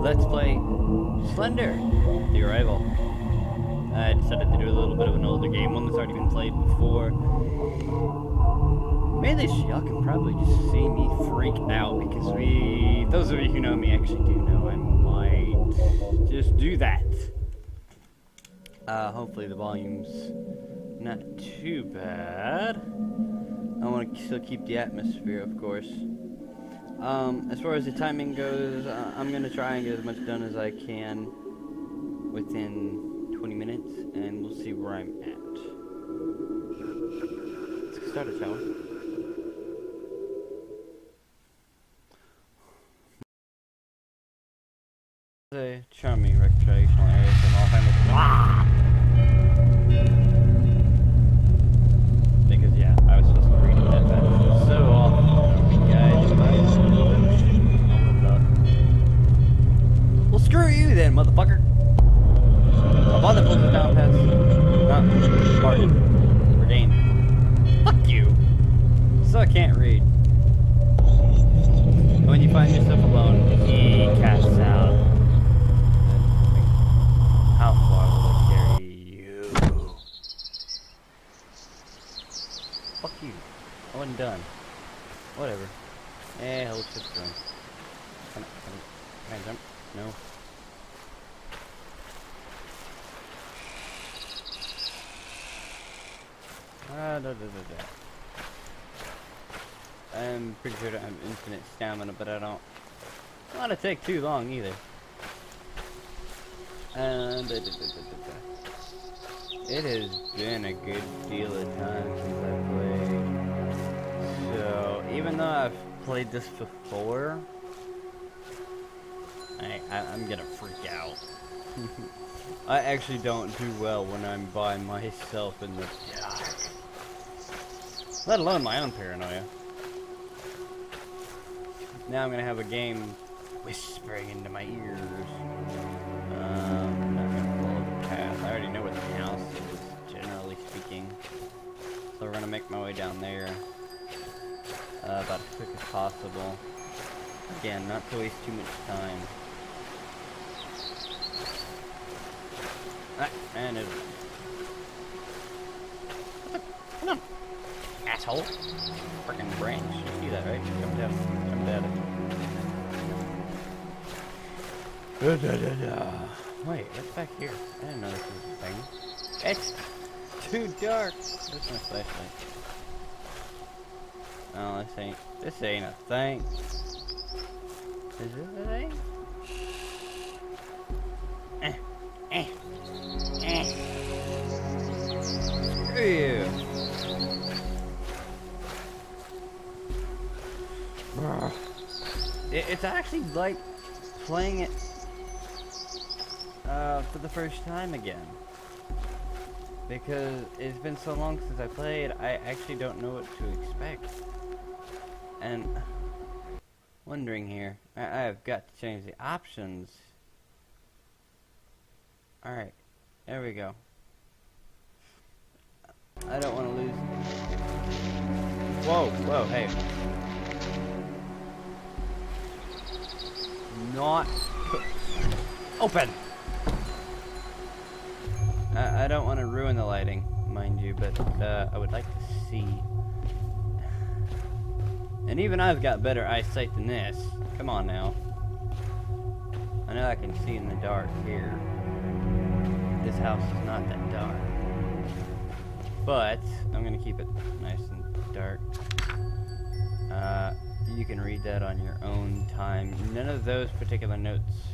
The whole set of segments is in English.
let's play Slender, The Arrival. I decided to do a little bit of an older game, one that's already been played before. Mainly so y'all can probably just see me freak out because we, those of you who know me actually do know I might just do that. Uh, hopefully the volume's not too bad. I want to still keep the atmosphere, of course. Um, as far as the timing goes, uh, I'm going to try and get as much done as I can within 20 minutes, and we'll see where I'm at. Let's get started, shall we? A charming recreational area Can I, can I, can I jump? No. Ah, da, da, da. I'm pretty sure I have infinite stamina, but I don't want to take too long either. And da, da, da, it has been a good deal of time since I played. So even though I've played this before, I, I I'm gonna freak out. I actually don't do well when I'm by myself in the dark. Let alone my own paranoia. Now I'm gonna have a game whispering into my ears. Um, not gonna follow the path. I already know where the house is, generally speaking. So we're gonna make my way down there. Uh, about as quick as possible. Again, not to waste too much time. Ah, and it. Come on, asshole! Freaking branch. You see that, right? Come down. Come down. Da, da, da, da. Wait, what's back here? I didn't know this was a thing. It's too dark. Where's my flashlight? Oh, this ain't. This ain't a thing. Is this a thing? Eh, eh, eh. Screw it's actually like playing it uh, for the first time again. Because it's been so long since I played, I actually don't know what to expect. And wondering here, I, I've got to change the options. Alright, there we go. I don't want to lose. Whoa, whoa, hey. Not open. I, I don't want to ruin the lighting, mind you, but uh, I would like to see. And even I've got better eyesight than this. Come on now. I know I can see in the dark here. This house is not that dark. But, I'm going to keep it nice and dark. Uh, you can read that on your own time. None of those particular notes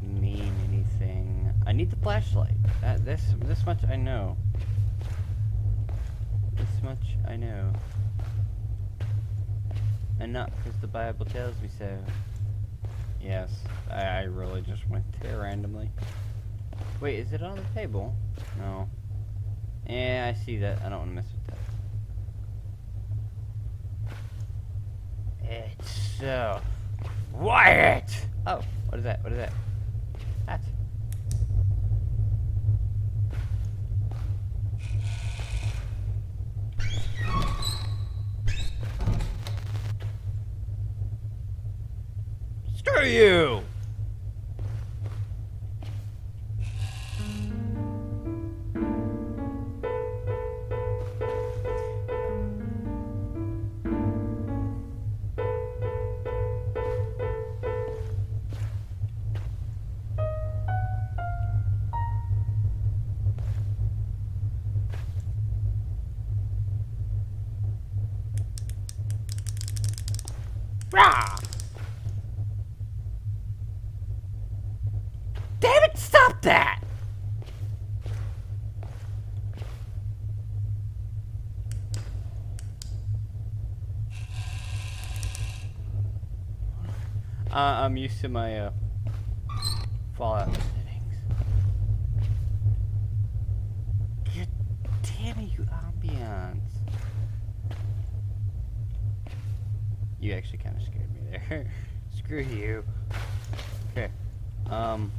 mean anything. I need the flashlight. That this this much I know. This much I know. And not because the Bible tells me so. Yes, I, I really just went there randomly. Wait, is it on the table? No. Yeah, I see that. I don't want to mess with that. It's uh, so quiet. Oh, what is that? What is? That. you? Rah! Uh, I'm used to my uh, Fallout settings. God damn it, you ambiance. You actually kind of scared me there. Screw you. Okay. Um.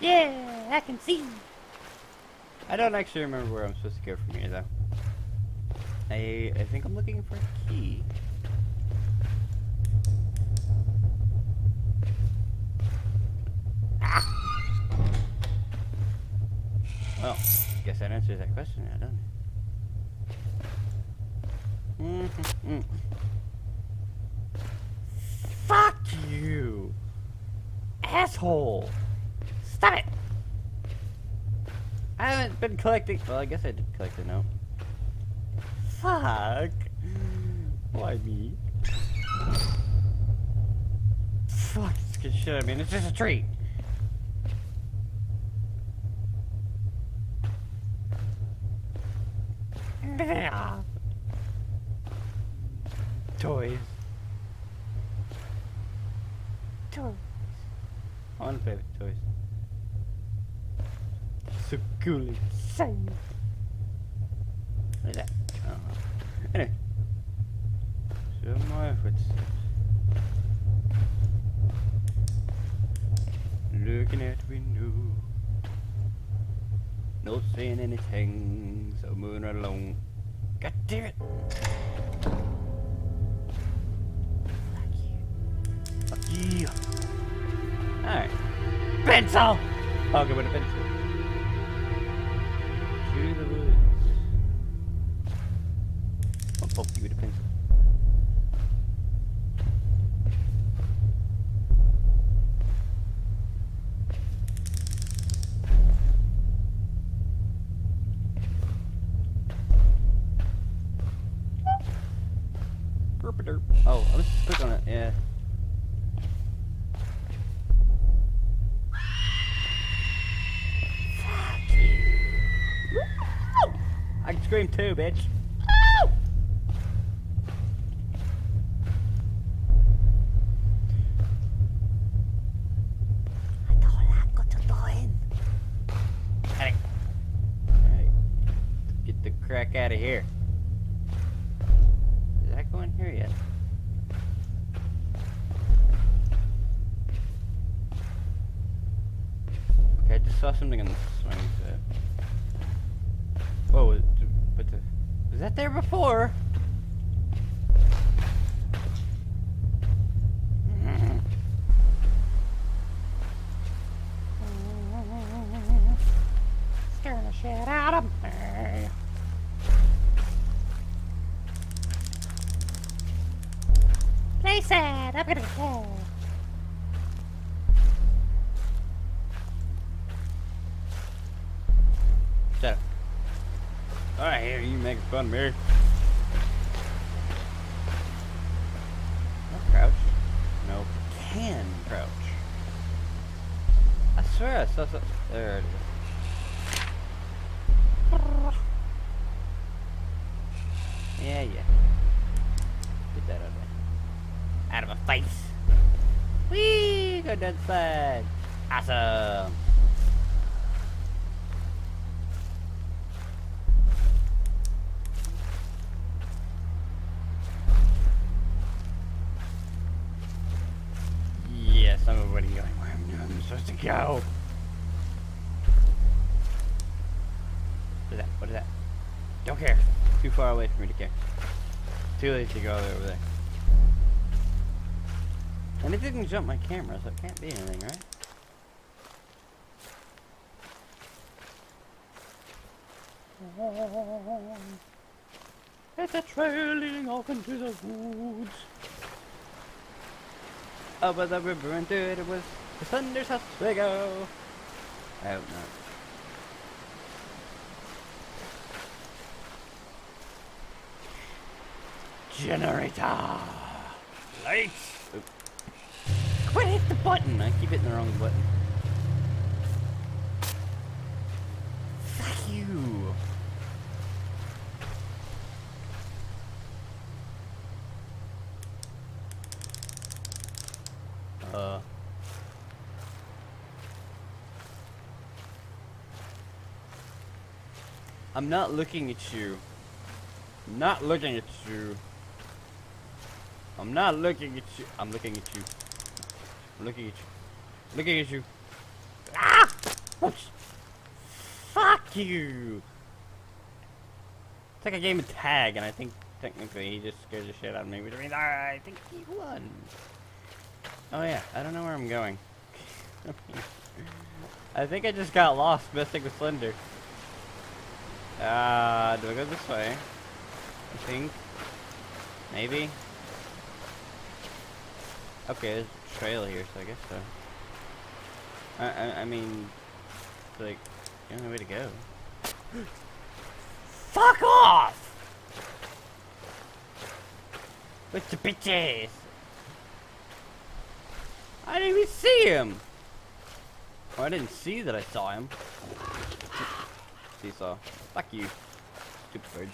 Yeah, I can see. I don't actually remember where I'm supposed to go from here, though. I I think I'm looking for a key. Well, guess that answers that question now, doesn't it? Fuck you! Asshole! Stop it! I haven't been collecting. Well, I guess I did collect a note. Fuck! Why me? Fuck, this good shit. I mean, it's just a tree. Toys. Toys. I want to play with toys. So cool insane. Look at that. Oh. Anyway. My footsteps. Looking at window. Not saying anything. So moving right along. God damn it. Fuck you. Fuck you. Alright. Pencil! I'll go with a pencil. Through the woods. I'll poke you with a pencil. Burp-a-derp. Oh, let's just click on it. Yeah. I bitch. I don't like what you're doing. Hey. Alright. Get the crack out of here. Did that go in here yet? Okay, I just saw something on the swing set. Whoa, but the, was that there before? I hear you making fun of me. No crouch. No. Can crouch. I swear I saw something. There it is. Yeah, yeah. Get that out of there. Out of my face. Whee! Go that side. Awesome. Yes, I'm avoiding going where I'm, I'm supposed to go. What is that? What is that? Don't care. Too far away for me to care. Too late to go over there. And it didn't jump my camera, so it can't be anything, right? It's a trail leading off into the woods over the river and through it was the thunder's house we go. I hope not. Generator! Lights! Quit hit the button! I keep hitting the wrong button. I'm not looking at you. I'm not looking at you. I'm not looking at you. I'm looking at you. I'm looking at you. Looking at you. Ah! Oops. Fuck you! It's like a game of tag, and I think technically he just scares the shit out of me, which means I think he won. Oh yeah, I don't know where I'm going. I think I just got lost messing with Slender. Uh, do I go this way? I think. Maybe. Okay, there's a trail here, so I guess so. I, I, I mean, it's like, the only way to go. Fuck off! With the bitches! I didn't even see him! Oh, I didn't see that I saw him. Seesaw. Fuck you. Stupid bird.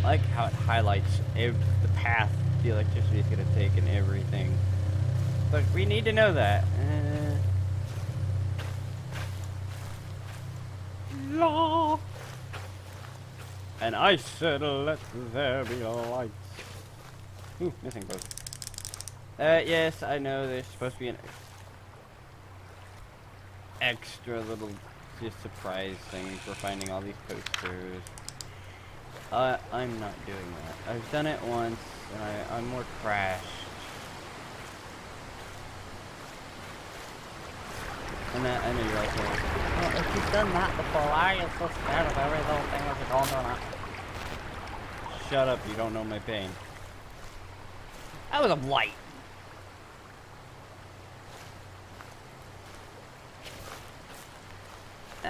I like how it highlights the path the electricity is going to take and everything. But we need to know that. Uh, law. And I said, let there be lights. Ooh, missing post. Uh, yes, I know there's supposed to be an extra little just surprise thing for finding all these posters. Uh, I'm not doing that. I've done it once, and I, I'm more crashed. And I, I know you're like, well, if you've done that before, why are you so scared of every little thing that's going on? Shut up, you don't know my pain. That was a light.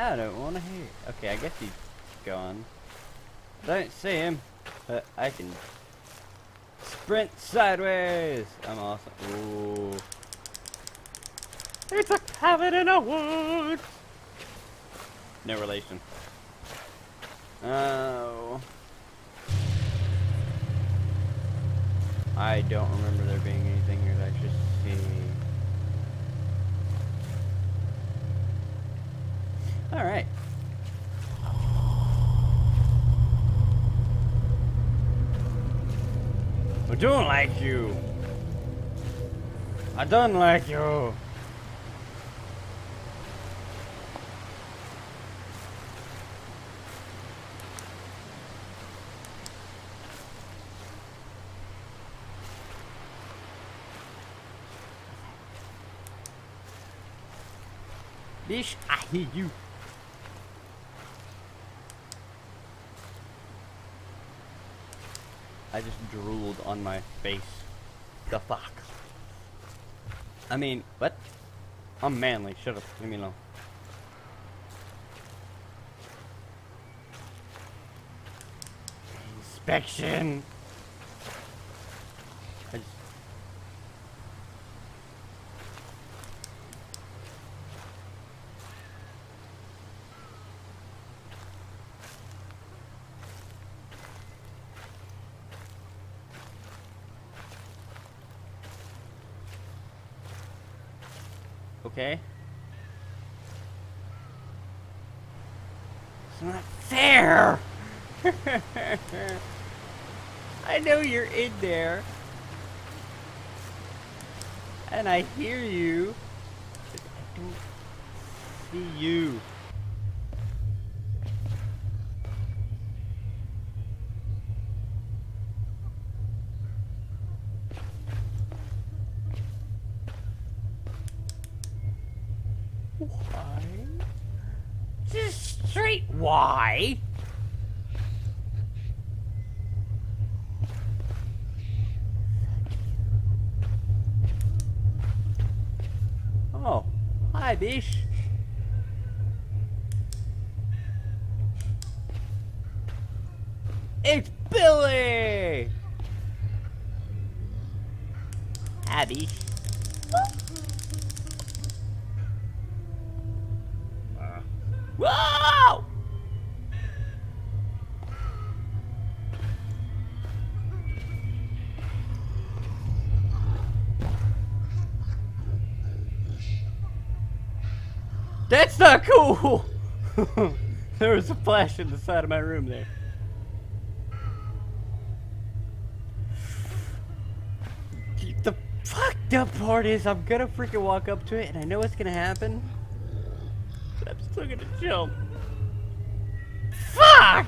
I don't want to hear. Okay, I guess he's gone. Don't see him, but I can sprint sideways. I'm awesome. Ooh. It's a cabin in a wood. No relation. Oh. I don't remember there being anything here that I should see. Alright. I don't like you. I don't like you. Bish, I hear you. I just drooled on my face. The fuck? I mean, what? I'm manly. Shut up. Leave me alone. Inspection. Okay. It's not fair! I know you're in there. And I hear you. But I don't see you. Why? Just straight why? Oh, hi, Bish. It's Billy! Abby. Whoa! That's not cool! there was a flash in the side of my room there. The fucked up part is I'm gonna freaking walk up to it and I know what's gonna happen. Still gonna jump. Fuck!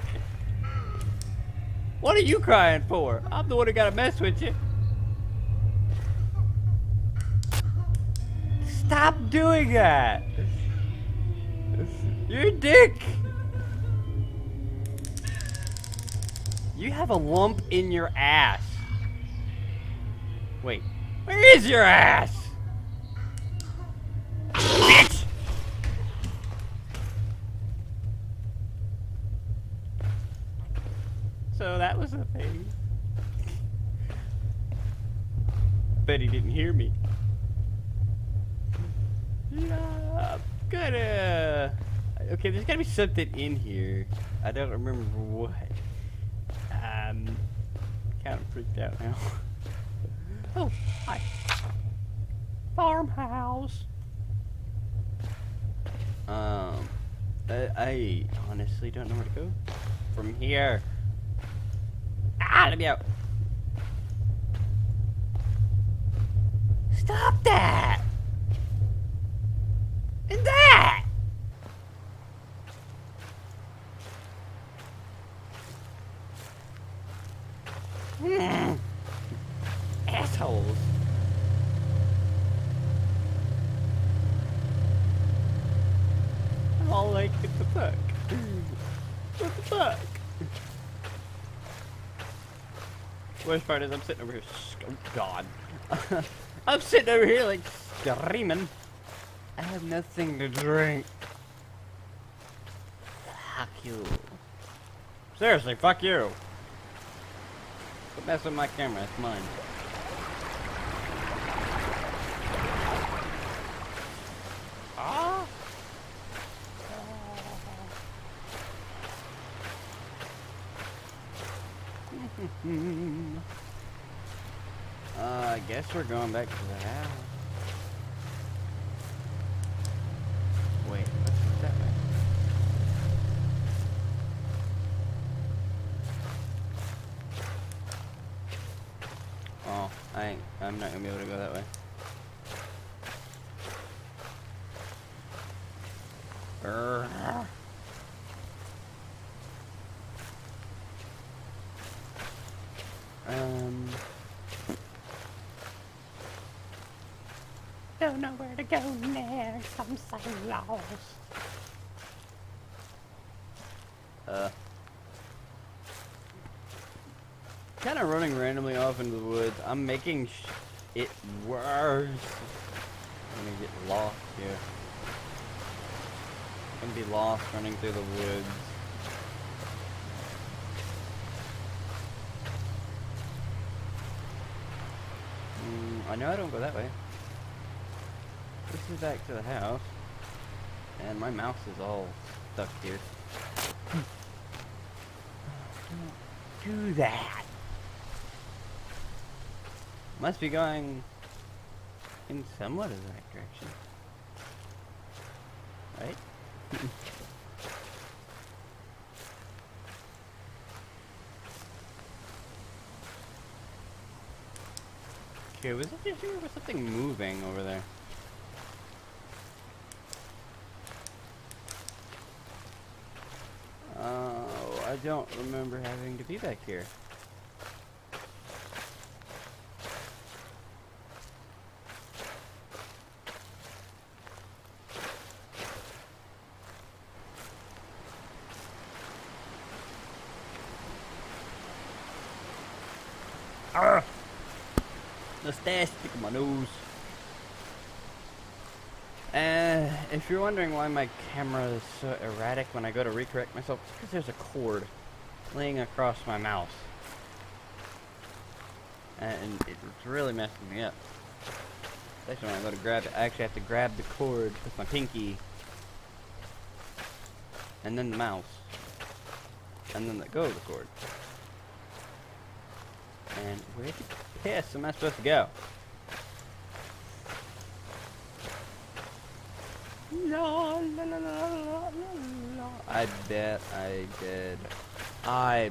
What are you crying for? I'm the one who gotta mess with you. Stop doing that! You're a dick! You have a lump in your ass. Wait, where is your ass? Bitch! So that was the thing. Bet he didn't hear me. Yeah, gonna. Okay, there's gotta be something in here. I don't remember what. Um, kind of freaked out now. oh, hi. Farmhouse. Um, I, I honestly don't know where to go from here. Let me. Stop that! And that! Hmm. Assholes. I'm all like, what the fuck? What the fuck? Worst part is I'm sitting over here, sc- oh god. I'm sitting over here like screaming. I have nothing to drink. Fuck you. Seriously, fuck you. Quit messing with my camera, it's mine. Ah! uh, I guess we're going back to the house. Wait, what's that way? Oh, I ain't, I'm not gonna be able to go that way. Brrr. Um. I'm lost. Uh. Kind of running randomly off into the woods. I'm making it worse. I'm gonna get lost here. I'm gonna be lost running through the woods. Mm, I know I don't go that way. This is back to the house. And my mouse is all stuck here. Don't do that. Must be going in somewhat of the right direction. Right? okay, was it just here or was something moving over there? Oh, I don't remember having to be back here. Arrgh! The stash stick in my nose. Uh, if you're wondering why my camera is so erratic when I go to recorrect myself, it's because there's a cord laying across my mouse. And it's really messing me up. Especially when I go to grab it, I actually have to grab the cord with my pinky. And then the mouse. And then let go of the cord. And where the piss am I supposed to go? La. I bet I did. I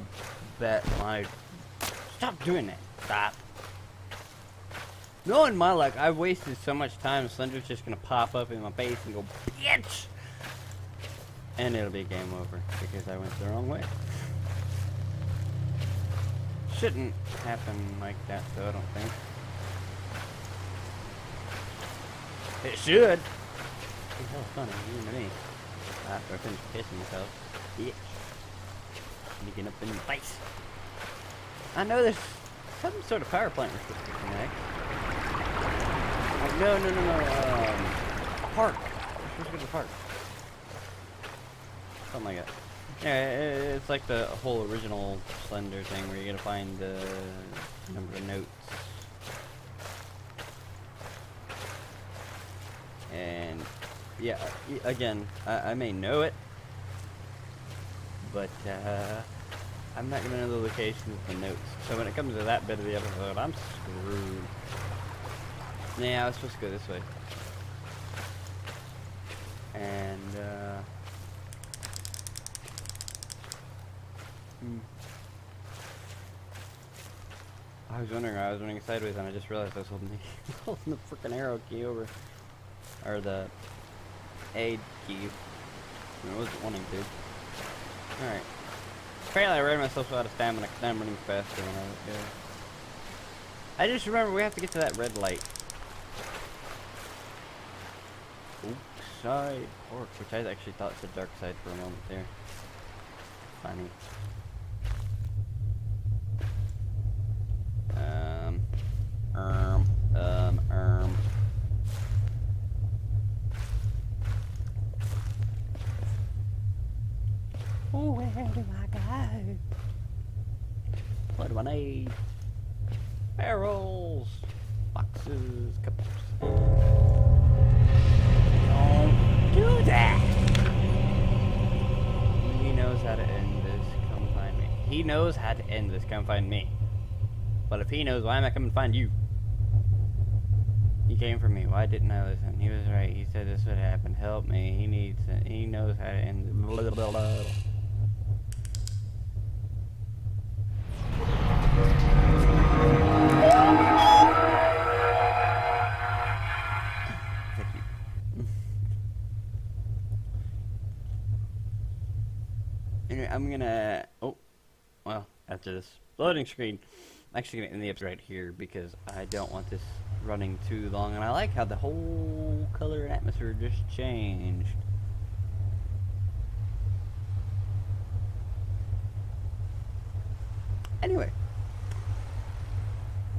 bet my. Stop doing that. Stop. Knowing my luck, I've wasted so much time, Slender's just gonna pop up in my face and go, BITCH! And it'll be game over, because I went the wrong way. Shouldn't happen like that, though, I don't think. It should! The hell funny, you and me. After I finish pissing myself. Bitch. Sneaking up in the face. I know there's some sort of power plant we're supposed to connect. Oh, no, no, no, no. Um, park. We're supposed to go to the park. Something like that. Yeah, it's like the whole original Slender thing where you gotta find the number of notes. And yeah, again, I, I may know it, but uh, I'm not gonna know the location of the notes. So when it comes to that bit of the episode, I'm screwed. Yeah, I was supposed to go this way. And, uh... Hmm. I was wondering, I was running sideways and I just realized I was holding the, holding the freaking arrow key over. Or the A key. I wasn't wanting to. Alright. Apparently I ran myself out of stamina because I'm running faster than I was going. I just remember we have to get to that red light. Oops, Side Park, which I actually thought said dark side for a moment there. Funny. 108. Eh? Barrels, boxes, cups. Don't do that! He knows how to end this. Come find me. He knows how to end this. Come find me. But if he knows, why am I coming to find you? He came for me. Why didn't I listen? He was right. He said this would happen. Help me. He needs. He knows how to end. Blah, blah, blah. After this loading screen, I'm actually gonna end the episode right here because I don't want this running too long, and I like how the whole color and atmosphere just changed. Anyway,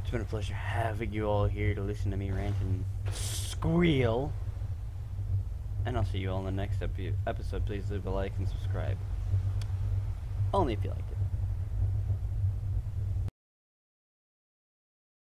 it's been a pleasure having you all here to listen to me rant and squeal. And I'll see you all in the next epi episode. Please leave a like and subscribe. Only if you like.